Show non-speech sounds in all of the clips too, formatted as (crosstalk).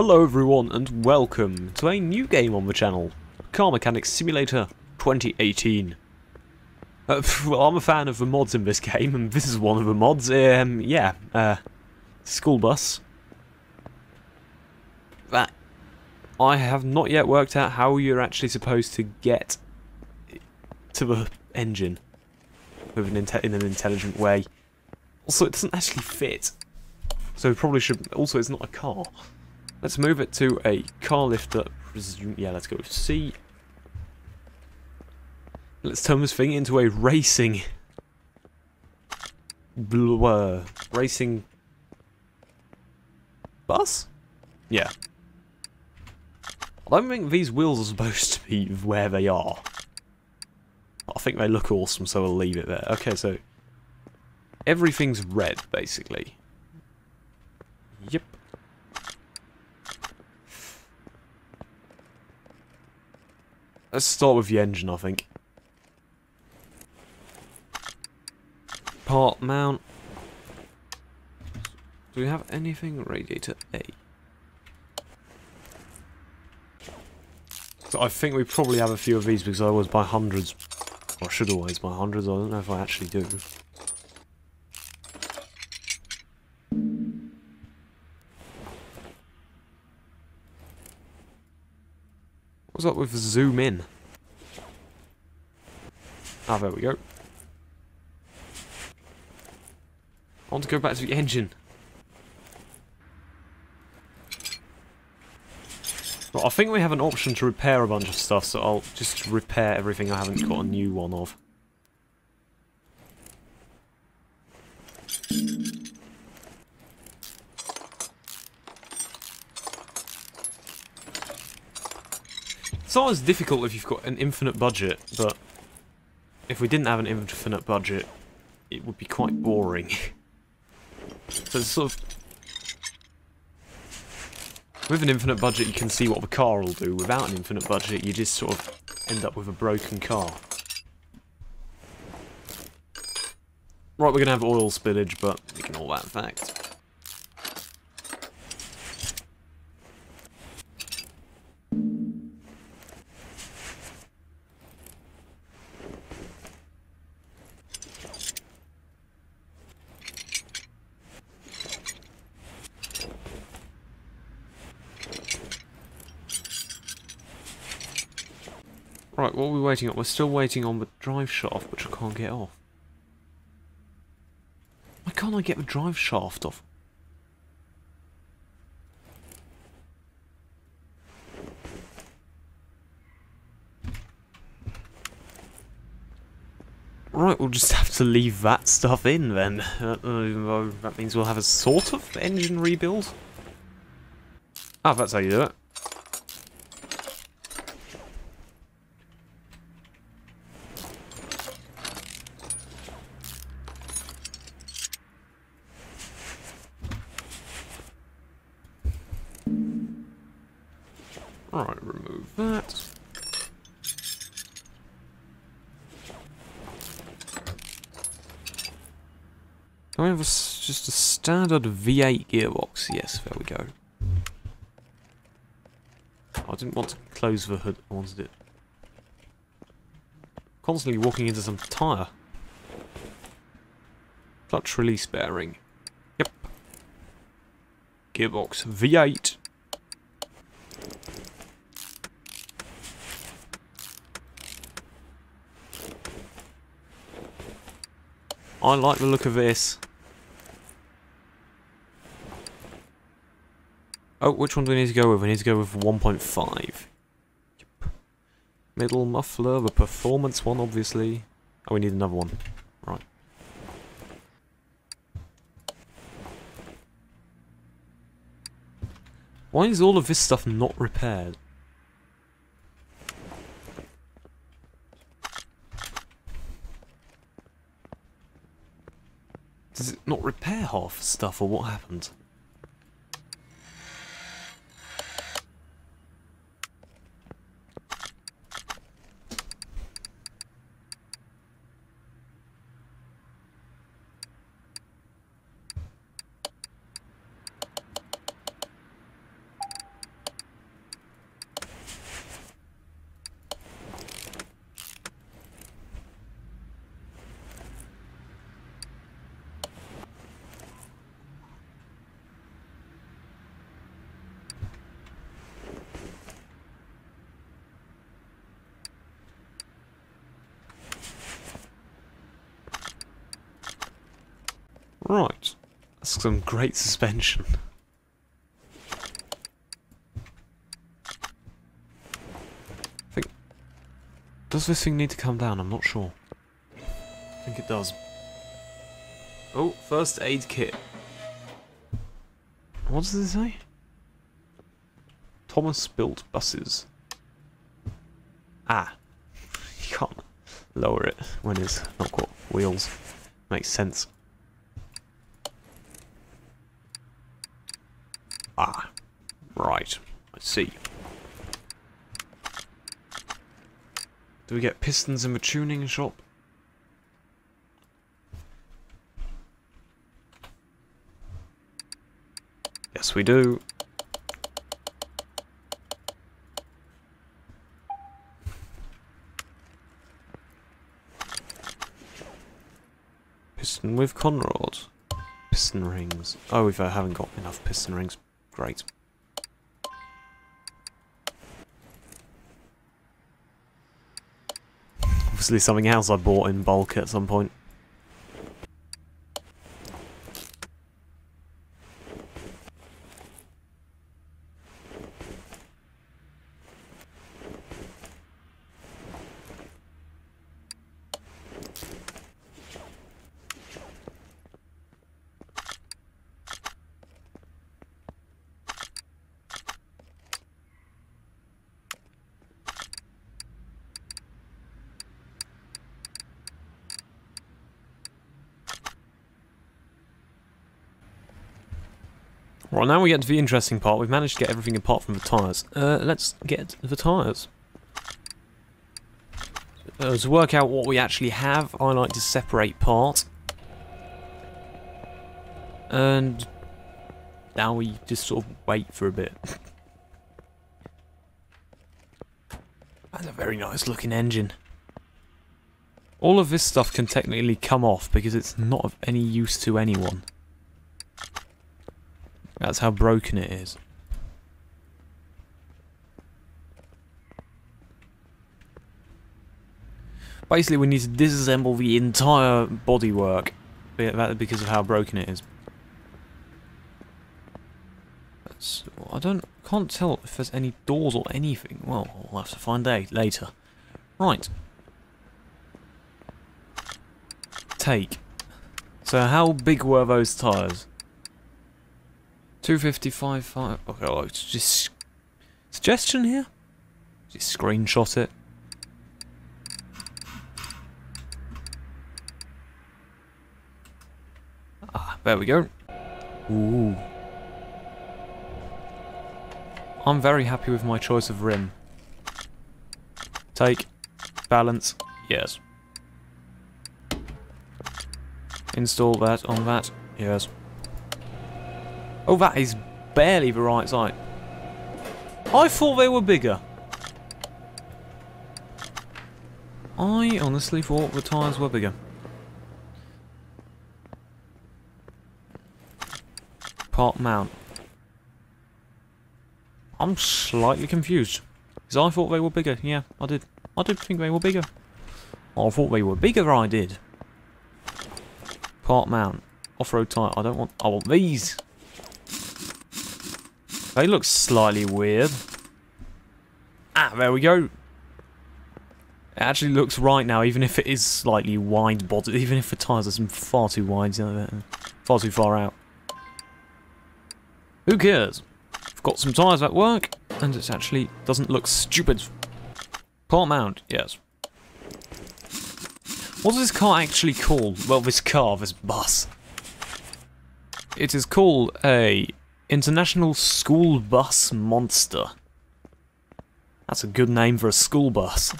Hello everyone and welcome to a new game on the channel, Car Mechanics Simulator 2018. Uh, (laughs) well, I'm a fan of the mods in this (laughs) game, and this is one of the mods. Um, yeah, uh, school bus. That I have not yet worked out how you're actually supposed to get to the engine with an in an intelligent way. Also, it doesn't actually fit, so probably should. Also, it's not a car. Let's move it to a car lifter. Yeah, let's go with C. Let's turn this thing into a racing... Blah, uh, racing... Bus? Yeah. I don't think these wheels are supposed to be where they are. I think they look awesome, so I'll leave it there. Okay, so... Everything's red, basically. Yep. Let's start with the engine, I think. Part mount. Do we have anything? Radiator A. So I think we probably have a few of these because I always buy hundreds. Or should always buy hundreds, I don't know if I actually do. What's up with zoom in? Ah, there we go. I want to go back to the engine. Well, I think we have an option to repair a bunch of stuff, so I'll just repair everything I haven't got a new one of. It's as difficult if you've got an infinite budget, but if we didn't have an infinite budget, it would be quite boring. (laughs) so it's sort of... With an infinite budget you can see what the car will do. Without an infinite budget you just sort of end up with a broken car. Right, we're going to have oil spillage, but ignore that fact. Waiting on? We're still waiting on the drive shaft, which I can't get off. Why can't I get the drive shaft off? Right, we'll just have to leave that stuff in then. Uh, uh, that means we'll have a sort of engine rebuild. Ah, that's how you do it. Alright, remove that. Do we have a, just a standard V8 gearbox? Yes, there we go. I didn't want to close the hood, I wanted it. Constantly walking into some tyre. Clutch release bearing. Yep. Gearbox V8. I like the look of this. Oh, which one do we need to go with? We need to go with 1.5. Yep. Middle muffler, the performance one, obviously. Oh, we need another one. Right. Why is all of this stuff not repaired? Does it not repair half stuff, or what happened? That's some great suspension. I think... Does this thing need to come down? I'm not sure. I think it does. Oh, first aid kit. What does it say? Thomas built buses. Ah. (laughs) You can't lower it when it's not got wheels. Makes sense. Ah. Right. I see. Do we get pistons in the tuning shop? Yes, we do. Piston with conrod. Piston rings. Oh, if I haven't got enough piston rings. Great. Obviously something else I bought in bulk at some point. Right, now we get to the interesting part. We've managed to get everything apart from the tyres. Uh, let's get the tyres. Uh, to work out what we actually have, I like to separate parts. And now we just sort of wait for a bit. (laughs) That's a very nice looking engine. All of this stuff can technically come off because it's not of any use to anyone. That's how broken it is. Basically, we need to disassemble the entire bodywork because of how broken it is. I don't, can't tell if there's any doors or anything. Well, we'll have to find out later. Right. Take. So how big were those tyres? 255, 5. Okay, well, just suggestion here. Just screenshot it. Ah, there we go. Ooh. I'm very happy with my choice of rim. Take. Balance. Yes. Install that on that. Yes. Oh, that is barely the right size. I thought they were bigger. I honestly thought the tyres were bigger. Part mount. I'm slightly confused. Because I thought they were bigger. Yeah, I did. I did think they were bigger. I thought they were bigger, I did. Part mount. Off-road tyre. I don't want... I want these. They look slightly weird. Ah, there we go. It actually looks right now, even if it is slightly wide body, even if the tyres are some far too wide, far too far out. Who cares? I've got some tyres at work, and it actually doesn't look stupid. Part mount, yes. What is this car actually called? Well, this car, this bus. It is called a International School Bus Monster. That's a good name for a school bus.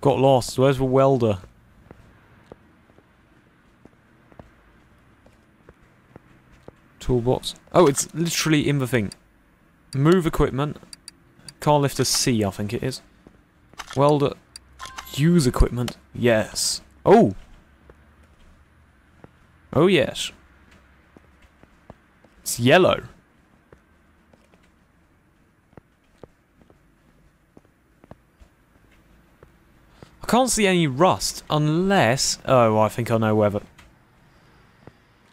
Got lost. Where's the welder? Toolbox. Oh, it's literally in the thing. Move equipment. Car lifter C, I think it is. Welder. Use equipment. Yes. Oh! Oh, yes. It's yellow. I can't see any rust unless... Oh, I think I know whether...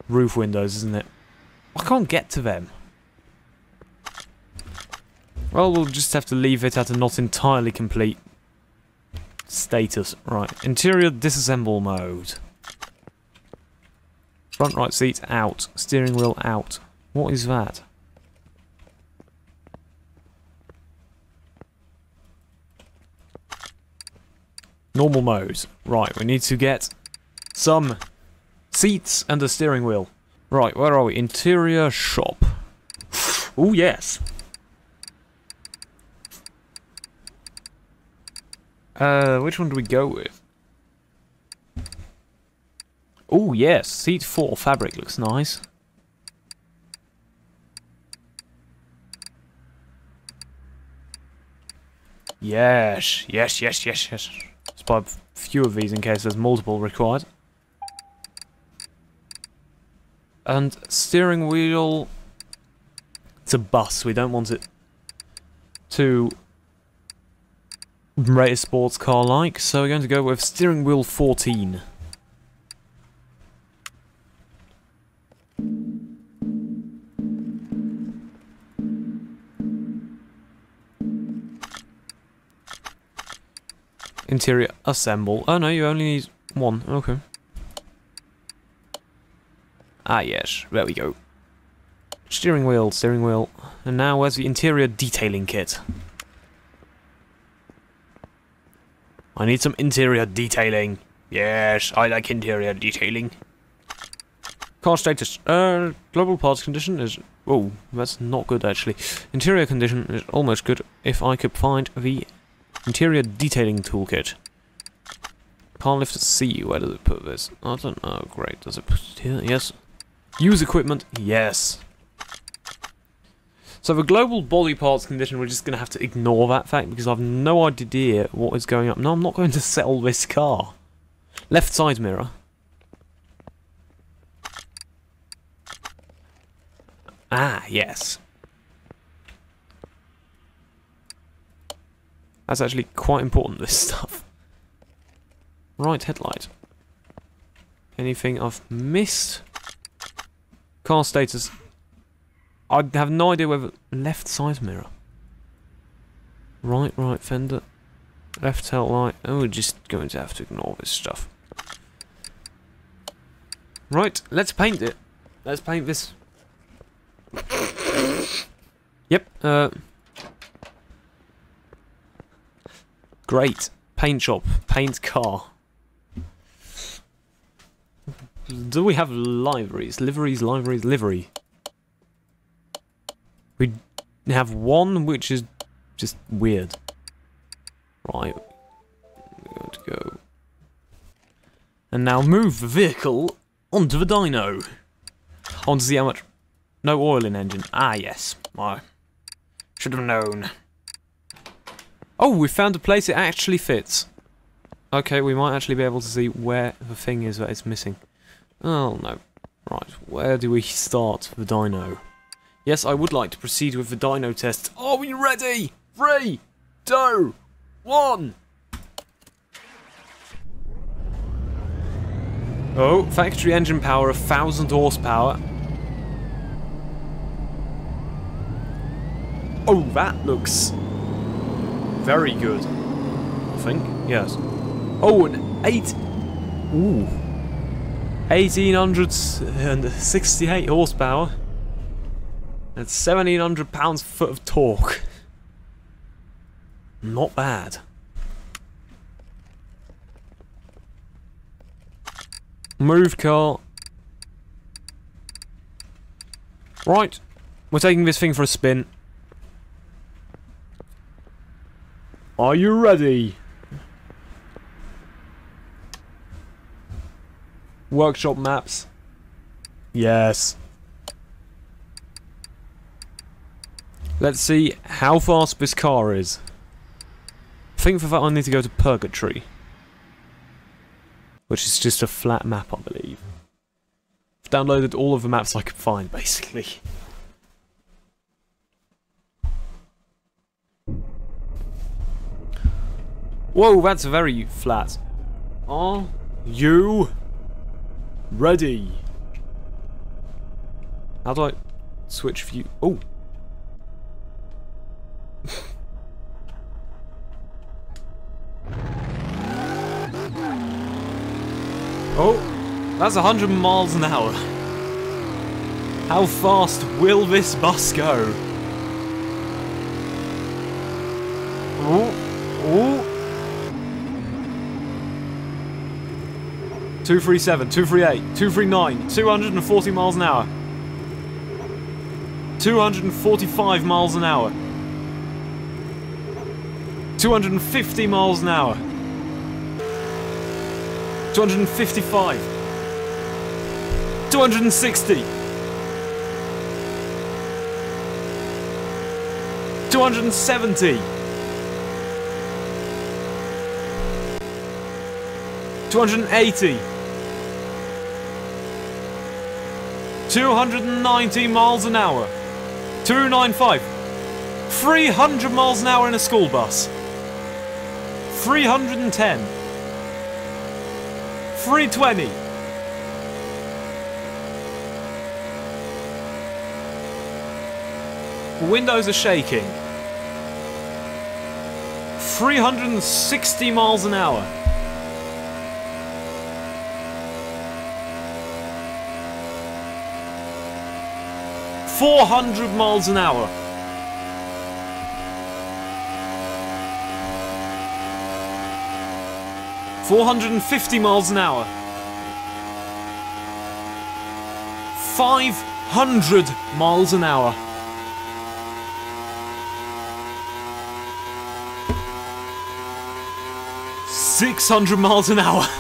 Roof windows, isn't it? I can't get to them. Well, we'll just have to leave it at a not entirely complete status. Right, interior disassemble mode. Front right seat out. Steering wheel out. What is that? Normal mode. Right, we need to get some seats and a steering wheel. Right, where are we? Interior shop. Oh, yes. Uh, which one do we go with? Oh, yes. Seat 4 fabric looks nice. Yes, yes, yes, yes, yes. Let's buy a few of these in case there's multiple required. And steering wheel... It's a bus, we don't want it to rate a sports car like, so we're going to go with steering wheel 14. Interior assemble. Oh no, you only need one. Okay. Ah yes, there we go. Steering wheel, steering wheel. And now where's the interior detailing kit? I need some interior detailing. Yes, I like interior detailing. Car status. Uh, global parts condition is... Oh, that's not good actually. Interior condition is almost good if I could find the Interior detailing toolkit. Car lift C. Where does it put this? I don't know. Great. Does it put it here? Yes. Use equipment. Yes. So the global body parts condition, we're just going to have to ignore that fact because I've no idea what is going up. No, I'm not going to (laughs) sell this car. Left side mirror. Ah, yes. That's actually quite important, this (laughs) stuff. Right, headlight. Anything I've missed? Car status. I have no idea whether... Left side mirror. Right, right fender. Left tail light. Oh, we're just going to have to ignore this stuff. Right, let's paint it. Let's paint this. Yep, uh... Great. Paint shop. Paint car. Do we have liveries? Liveries, liveries, livery. We have one which is just weird. Right. We're going to go. And now move the vehicle onto the dyno. I want to see how much... No oil in engine. Ah, yes. I should have known. Oh, we found a place it actually fits. Okay, we might actually be able to see where the thing is that it's missing. Oh, no. Right, where do we start the dyno? Yes, I would like to proceed with the dyno test. Are we ready? Three, two, one. Oh, factory engine power—a 1000 horsepower. Oh, that looks very good. I think. Yes. Oh, an 8... Ooh. 1868 horsepower. And 1700 pounds foot of torque. Not bad. Move car. Right. We're taking this thing for a spin. Are you ready? Workshop maps. Yes. Let's see how fast this car is. I think for that I need to go to Purgatory. Which is just a flat map, I believe. I've downloaded all of the maps I could find, basically. Whoa, that's very flat. Are you ready? How do I... switch view. Oh. (laughs) oh, that's 100 miles an hour. How fast will this bus go? Ooh, ooh. 237, 238, 239, 240 miles an hour. 245 miles an hour. 250 miles an hour. 255. 260. 270. 280. 290 miles an hour. 295. 300 miles an hour in a school bus. 310. 320. The Windows are shaking. 360 miles an hour. Four hundred miles an hour. Four hundred and fifty miles an hour. Five hundred miles an hour. Six hundred miles an hour. (laughs)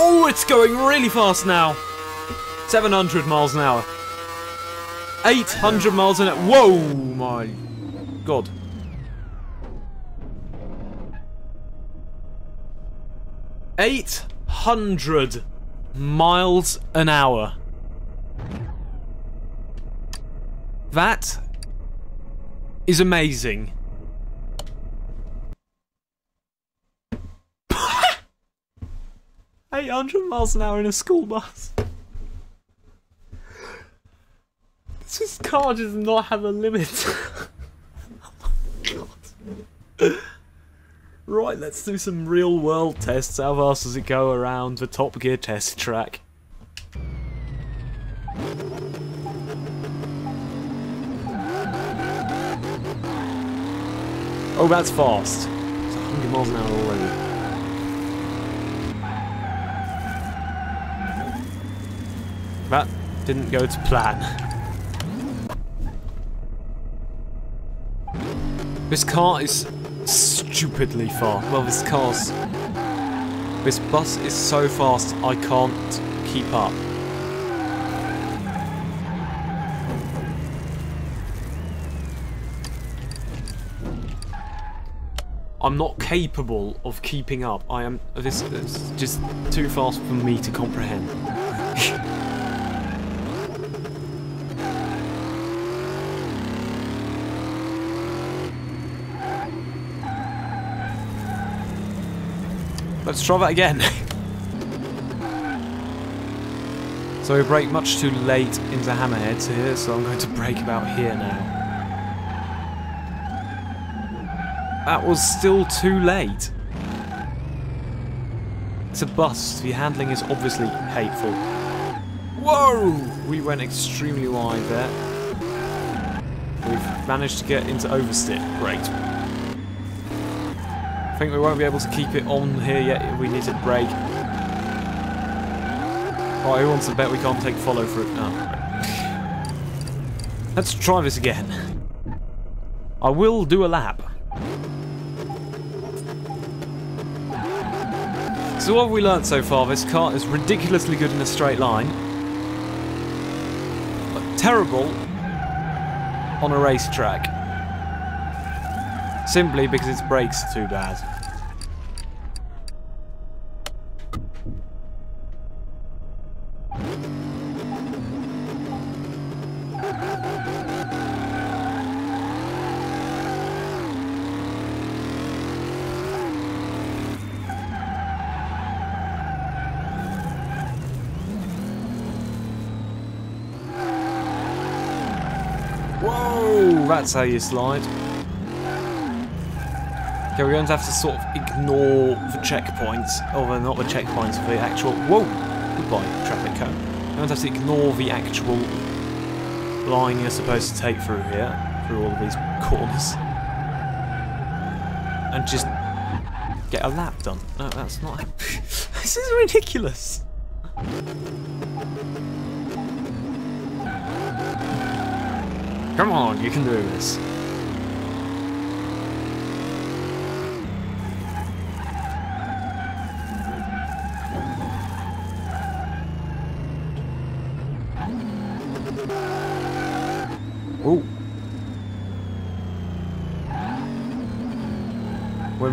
Oh, it's going really fast now. 700 miles an hour. 800 miles an hour. Whoa, my god. Eight hundred miles an hour. That is amazing. (laughs) Eight hundred miles an hour in a school bus. (laughs) This car does not have a limit. (laughs) oh right, let's do some real world tests. How fast does it go around the Top Gear test track? Oh, that's fast. It's 100 miles an hour already. That didn't go to plan. This car is stupidly fast. Well, this car's... This bus is so fast, I can't keep up. I'm not capable of keeping up. I am... This is just too fast for me to comprehend. Let's try that again. so we brake much too late into Hammerheads here, so I'm going to brake about here now. That was still too late. It's a bust. The handling is obviously hateful. Whoa! We went extremely wide there. We've managed to get into oversteer. Great. I think we won't be able to keep it on here yet. We need to brake. Oh, who wants to bet we can't take follow through? No. Let's try this again. I will do a lap. So what have we learnt so far? This car is ridiculously good in a straight line. But terrible on a racetrack Simply because its brakes are too bad. Whoa, that's how you slide. Okay, we're going to have to sort of ignore the checkpoints. Oh, not the checkpoints, the actual... Whoa! Goodbye, traffic cone. We're going to have to ignore the actual line you're supposed to take through here, through all of these corners. And just get a lap done. No, that's not... (laughs) this is ridiculous! Come on, you can do this.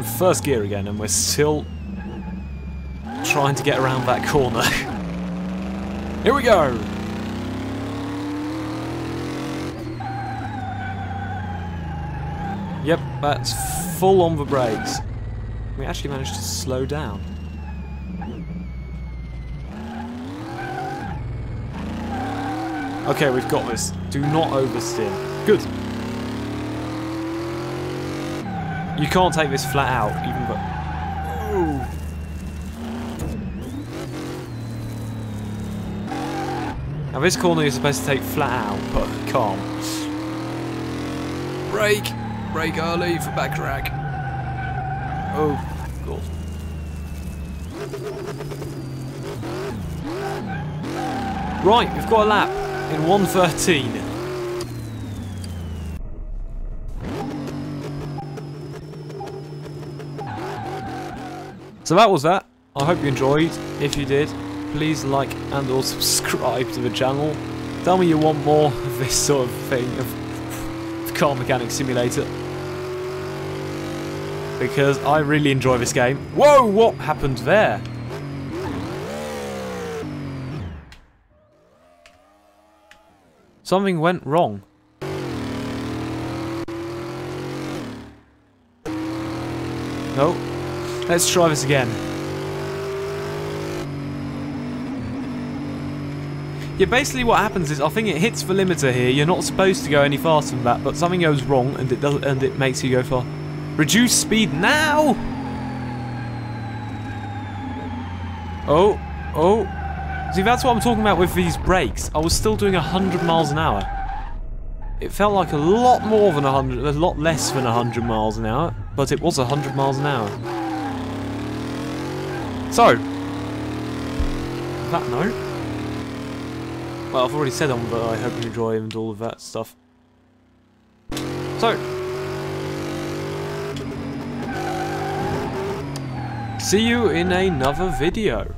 First gear again and we're still trying to get around that corner. (laughs) Here we go! Yep, that's full on the brakes. We actually managed to slow down. Okay, we've got this. Do not oversteer. Good. You can't take this flat out, even but. Now this corner you're supposed to take flat out, but can't. Brake! Brake early for back drag. Oh, God. Right, we've got a lap in 113. So that was that. I hope you enjoyed. If you did, please like and or subscribe to the channel. Tell me you want more of this sort of thing, of car mechanic simulator. Because I really enjoy this game. Whoa, what happened there? Something went wrong. No. Let's try this again. Yeah, basically what happens is I think it hits the limiter here. You're not supposed to go any faster than that, but something goes wrong and it does and it makes you go far. Reduce speed now. Oh, oh. See, that's what I'm talking about with these brakes. I was still doing 100 miles an hour. It felt like a lot more than 100, a lot less than 100 miles an hour, but it was 100 miles an hour. So, that note. Well, I've already said on, but I hope you enjoy and all of that stuff. So, see you in another video.